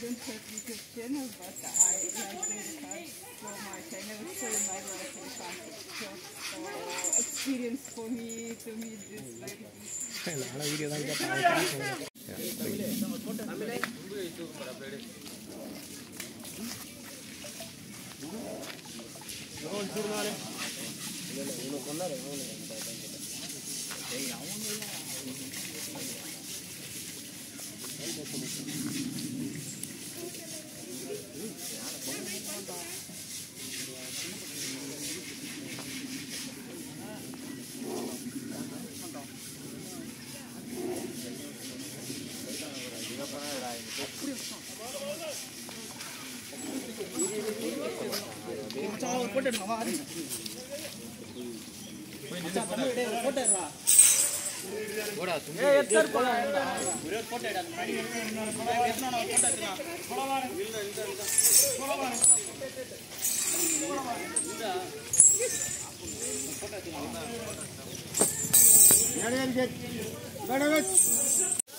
don't have YouTube channel, but I like doing cards so much. I never saw in my life in cards. Uh, experience for me to meet this very உனக்கு ஒன்னாரு ஏய் அவனு photo எடுமா photo எடுறா போடா சும்மா ஏ எத்தர் போடா ஒரே photo எடு அந்த மாதிரி எடுத்துனா நான் போட்டோ எடுத்துறேன் போடா வா இல்ல இந்த இந்த போடா வா போடா வா இந்த போட்டோ எடுத்துறேன் madam madam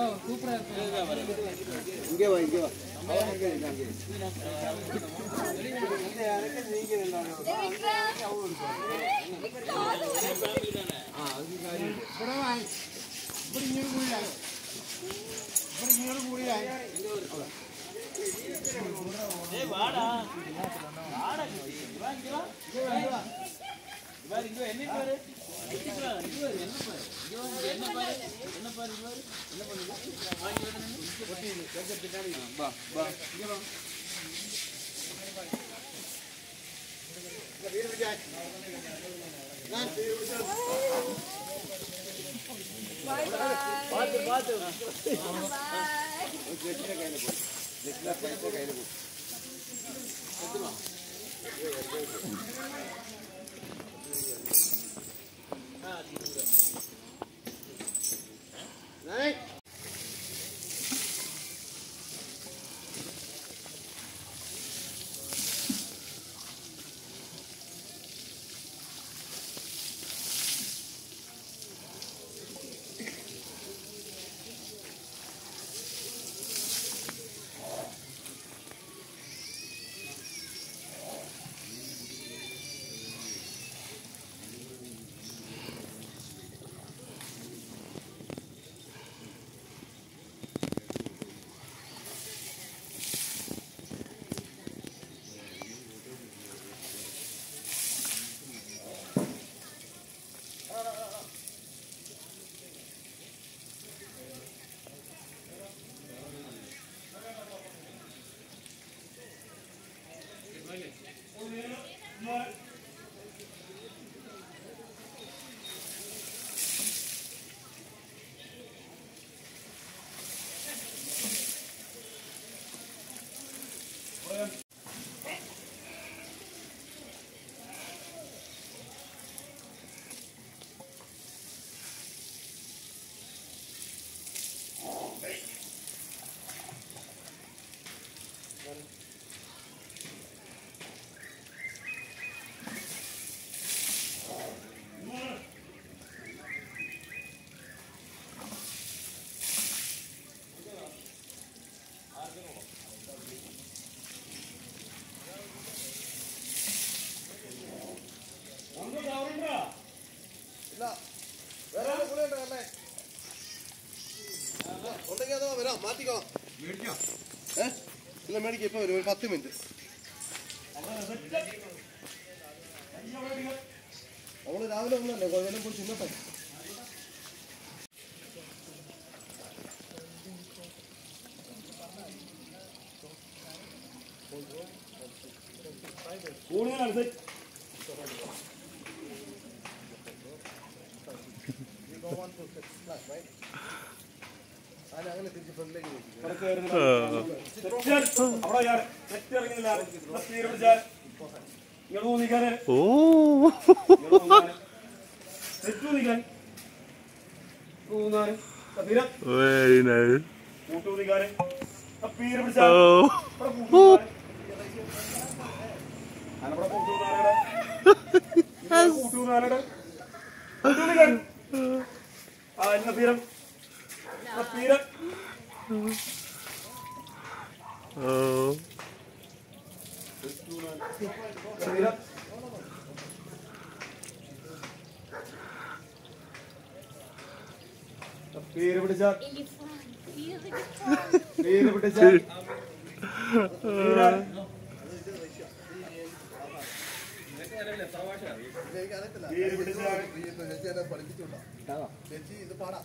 Oh, super. Okay, bye. Okay, bye. வாடா. வாடா. இங்க என்ன பாரு என்ன பாரு பார்த்து பார்த்து ஜெட்ல கையில் போ ஜெட்ல பைசா கையில் போ எடுத்துமா ஆ Night. വരാം മാറ്റിക്കോ. ഏ? ഇല്ല മേടിക്ക ഇപ്പൊ ഒരു പത്ത് മിനിറ്റ്. നമ്മൾ രാവിലെ ഒന്നല്ലേ കൊല്ലം പോയി ചിന്നപ്പോ കൂടുതലാണ് set You go on to the class, right? Oh. Very nice. ആ. തീരം പേര് പിടിച്ചാൽ പേര് അറിയത്തില്ല പേര് എന്നെ പഠിപ്പിച്ചുകൊണ്ടാ ചേച്ചി ഇത് പാടാം